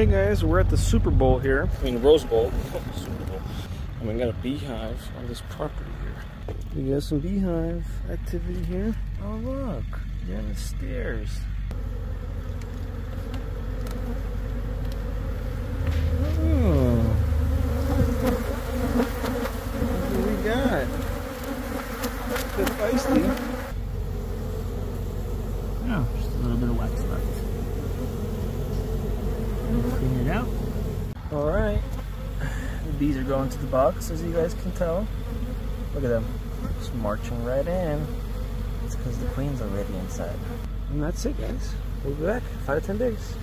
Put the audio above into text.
Okay guys, we're at the Super Bowl here. I mean Rose Bowl. Super Bowl. And we got a beehive on this property here. We got some beehive activity here. Oh look, you're the stairs. Oh. What do we got? Bit feisty. Yeah, just a little bit of wax left. All right. The bees are going to the box, as you guys can tell. Look at them. Just marching right in. It's because the queen's already inside. And that's it, guys. We'll be back. Five to ten days.